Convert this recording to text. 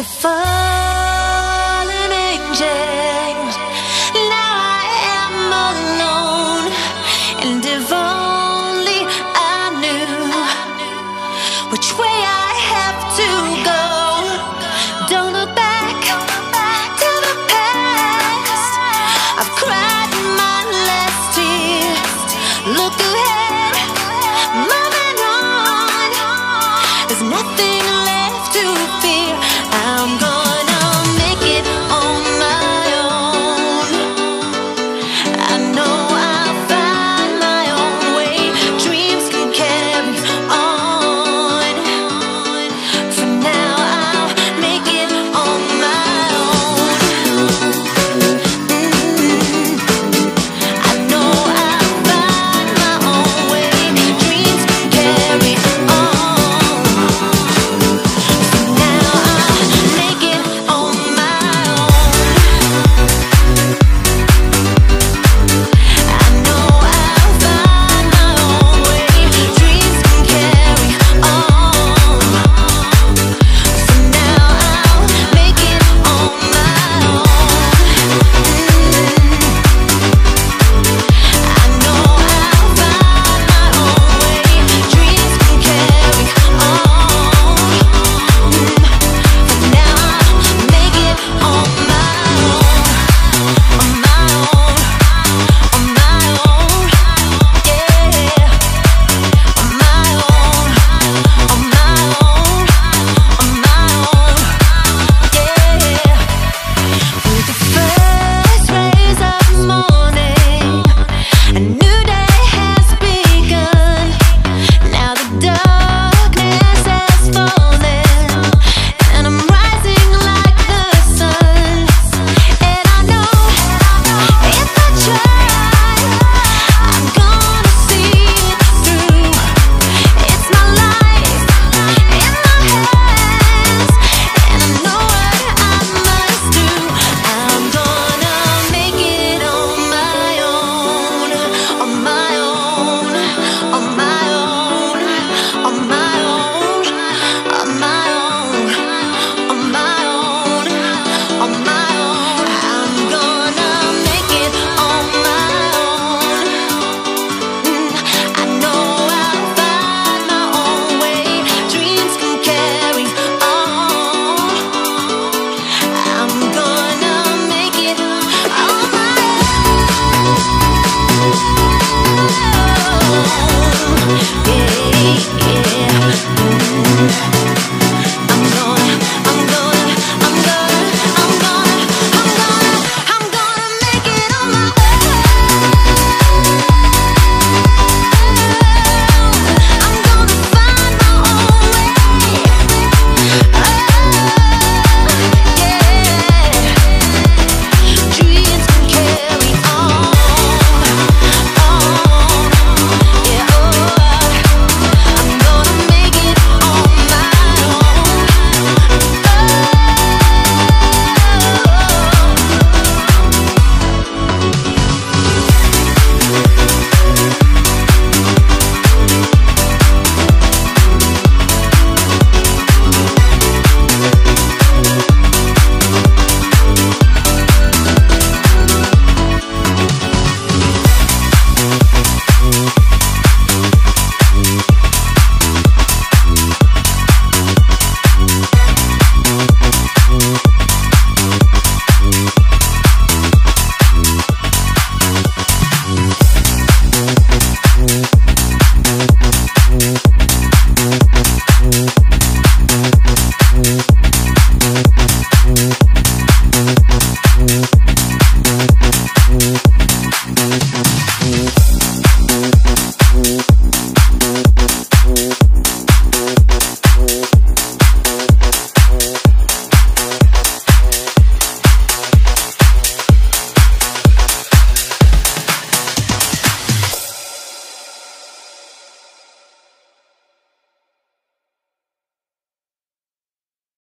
like a